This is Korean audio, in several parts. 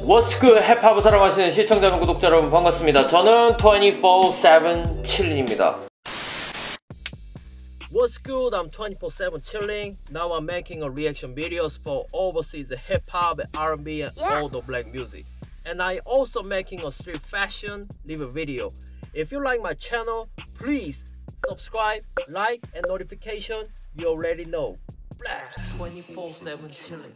What's good 힙합을 사랑하시는 시청자 여러분 구독자 여러분 반갑습니다 저는 24-7 칠린입니다 What's good? I'm 24-7 chilling. Now I'm making a reaction videos for overseas hip-hop, R&B and all the black music. And I also making a street fashion live video. If you like my channel, please subscribe, like and notification. You already know. 24-7 chilling.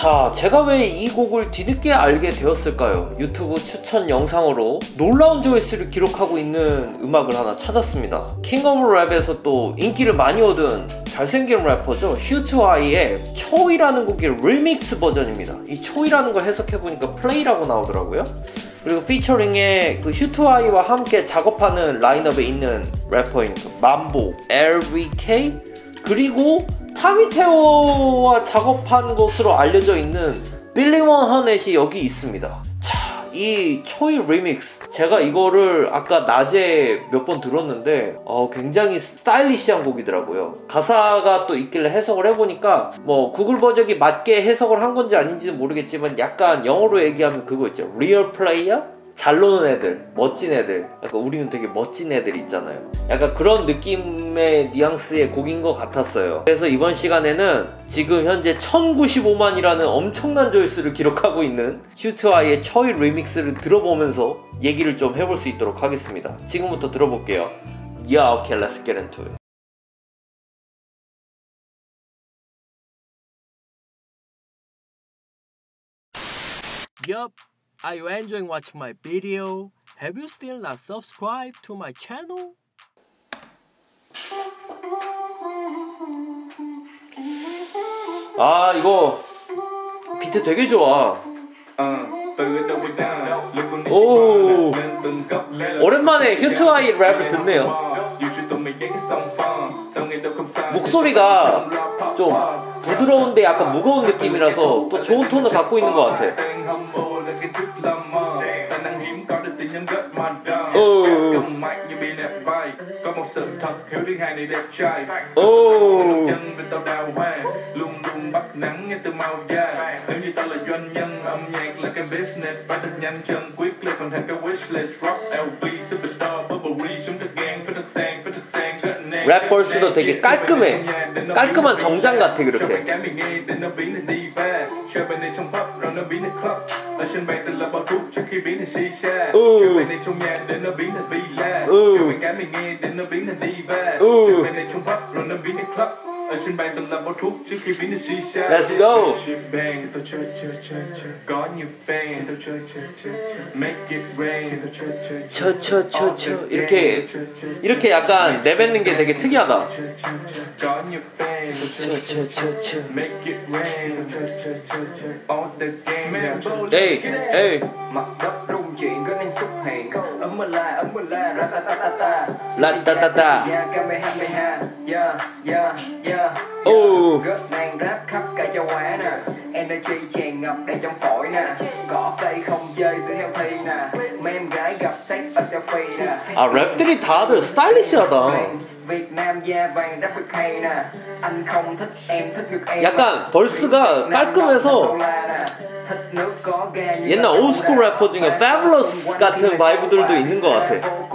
자, 제가 왜 이 곡을 뒤늦게 알게 되었을까요? 유튜브 추천 영상으로 놀라운 조회수를 기록하고 있는 음악을 하나 찾았습니다. King of Rap에서 또 인기를 많이 얻은 잘생긴 래퍼죠. HIEUTHUHAI의 CHƠI라는 곡의 리믹스 버전입니다. 이 CHƠI라는 걸 해석해보니까 플레이라고 나오더라고요. 그리고 피처링에 그 슈트와이와 함께 작업하는 라인업에 있는 래퍼인 그 MANBO, LvK, 그리고 Tommy Tèo와 작업한 것으로 알려져 있는 빌리원 허넷이 여기 있습니다. 자, 이 초이 리믹스 제가 이거를 아까 낮에 몇 번 들었는데 어, 굉장히 스타일리시한 곡이더라고요. 가사가 또 있길래 해석을 해보니까 뭐 구글 번역이 맞게 해석을 한 건지 아닌지는 모르겠지만 약간 영어로 얘기하면 그거 있죠. real player? 잘 노는 애들, 멋진 애들, 약간 우리는 되게 멋진 애들 있잖아요. 약간 그런 느낌의 뉘앙스의 곡인 것 같았어요. 그래서 이번 시간에는 지금 현재 1095만이라는 엄청난 조회수를 기록하고 있는 HIEUTHUHAI의 CHƠI 리믹스를 들어보면서 얘기를 좀 해볼 수 있도록 하겠습니다. 지금부터 들어볼게요. Yeah, okay, let's get into it. Are you enjoying watching my video? Have you still not subscribed to my channel? 아 이거 비트 되게 좋아 오 오랜만에 휴트와이 랩을 듣네요 목소리가 좀 부드러운데 약간 무거운 느낌이라서 또 좋은 톤을 갖고 있는 것 같아. có một 랩 벌스도 되게 깔끔해. 깔끔한 정장 같아 그렇게. bàn Let's go chơi 이렇게 이렇게 약간 내뱉는 게 되게 특이하다 chơi make it rain chơi chơi chơi chơi all the game Ê, ê Mặt đất rung chuyển có nên xuất hiện Ấm mơ la, ấm mơ la, ra ta ta ta ta La ta ta ta Yeah, kamehameha Yeah, yeah, yeah Oh Gớt nàng rap khắp cả châu Á nè Energy tràn ngập đầy trong phổi nè Cỏ cây không chơi giữ healthy nè Mấy em gái gặp take a selfie nè 아 랩들이 다들 스타일리시하다 Việt Nam da vàng rap cực hay nè Anh không thích em thích ngược em 약간 벌스가 깔끔해서 옛날 올스쿨 래퍼 중에 Fabulous 같은 바이브들도 있는 것 같아.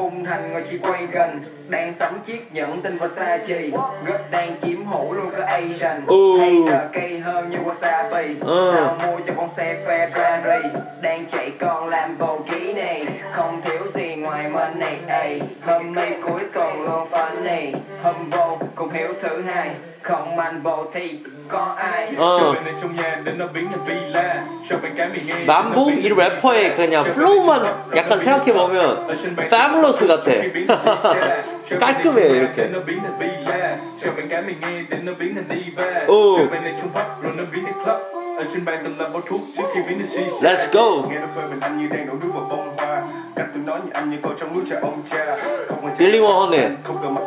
đang sống chiếc nhẫn tinh và sa trì gấp đang chiếm hữu luôn có Asian ừ. hay là cây hơn như wasabi ừ. tao mua cho con xe Ferrari đang chạy con làm bầu ký này không thiếu gì ngoài money ey hôm nay cuối tuần luôn funny humble cùng hiểu thứ hai không mạnh bộ thì có ai 어. 만보 이 래퍼의 그냥 플로우만 약간 생각해보면 패블러스 같아 깔끔해 이렇게 오 Let's go BILLY100은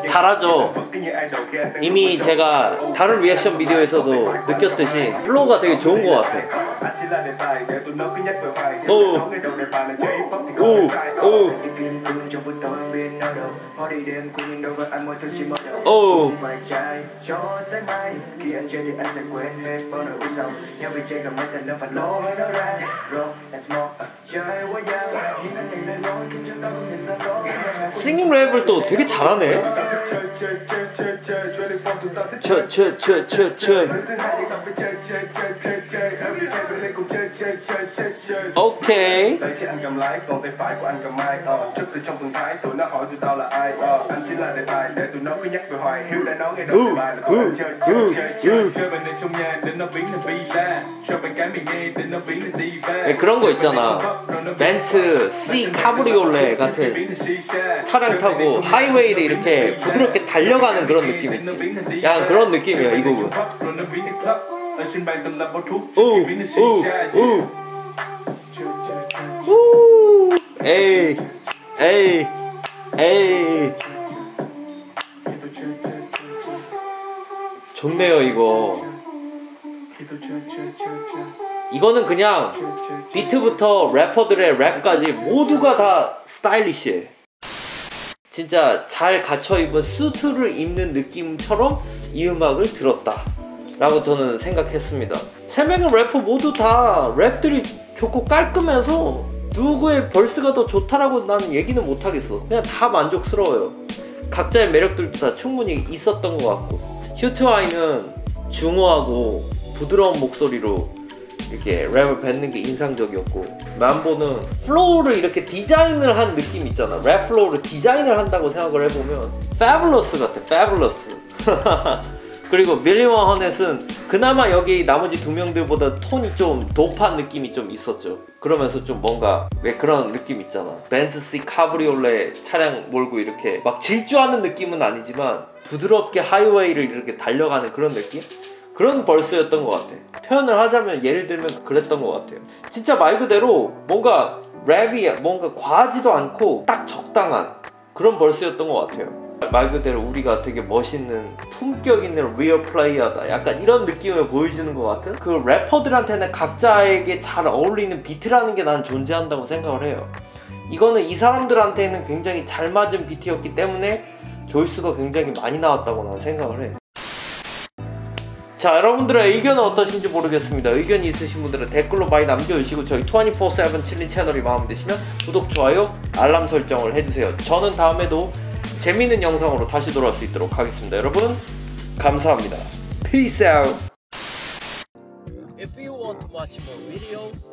잘하죠. 이미 제가 다른 리액션 비디오에서도 느꼈듯이 flow가 되게 좋은 것 같아 đề tài để tụi nó uh, 싱잉 랩을 또 되게 잘하네. 쳐, 쳐, 쳐, 쳐, 쳐. 오케이. Tay trái anh cầm lái, còn tay phải của anh cầm mai ờ, Trước từ trong tuần thái, tụi nó hỏi tụi tao là ai ờ, Anh chỉ là đề tài để tụi nó cứ nhắc về hoài Hiếu đã nói ngay đầu đề bài là tụi anh chơi, chơi, chơi, chơi. Chơi bài này trong nhà để nó biến thành vi la Cho bài cái mày nghe để nó biến thành diva 네, 그런 거 있잖아. 벤츠 C 카브리올레 같은 차량 타고 하이웨이를 이렇게 부드럽게 달려가는 그런 느낌 있지. 약간 그런 느낌이야, 이 곡은. 오, 오, 오. 우. 에이, 에이, 에이. 좋네요, 이거. 이거는 그냥 비트부터 래퍼들의 랩까지 모두가 다 스타일리시해. 진짜 잘 갖춰 입은 수트를 입는 느낌처럼 이 음악을 들었다. 라고 저는 생각했습니다. 세 명의 래퍼 모두 다 랩들이 좋고 깔끔해서 누구의 벌스가 더 좋다라고 나는 얘기는 못하겠어. 그냥 다 만족스러워요. 각자의 매력들도 다 충분히 있었던 것 같고. HIEUTHUHAI는 중후하고 부드러운 목소리로 이렇게 랩을 뱉는 게 인상적이었고 MANBO는 flow를 이렇게 디자인을 한 느낌 있잖아 랩 flow를 디자인을 한다고 생각을 해보면 Fabolous 같아 Fabolous 그리고 밀리원 허넷은 그나마 여기 나머지 두 명들보다 톤이 좀 dope한 느낌이 좀 있었죠 그러면서 좀 뭔가 왜 그런 느낌 있잖아 벤츠 C 카브리올레 차량 몰고 이렇게 막 질주하는 느낌은 아니지만 부드럽게 highway를 이렇게 달려가는 그런 느낌? 그런 verse였던 것 같아. 표현을 하자면 예를 들면 그랬던 것 같아요. 진짜 말 그대로 뭔가 랩이 뭔가 과하지도 않고 딱 적당한 그런 verse였던 것 같아요. 말 그대로 우리가 되게 멋있는 품격 있는 real player다. 약간 이런 느낌을 보여주는 것 같은 그 래퍼들한테는 각자에게 잘 어울리는 비트라는 게 난 존재한다고 생각을 해요. 이거는 이 사람들한테는 굉장히 잘 맞은 비트였기 때문에 조회수가 굉장히 많이 나왔다고 나는 생각을 해. 자 여러분들의 의견은 어떠신지 모르겠습니다 의견이 있으신 분들은 댓글로 많이 남겨주시고 저희 24-7 칠린 채널이 마음에 드시면 구독, 좋아요, 알람 설정을 해주세요 저는 다음에도 재밌는 영상으로 다시 돌아올 수 있도록 하겠습니다 여러분 감사합니다 Peace out If you want to watch more videos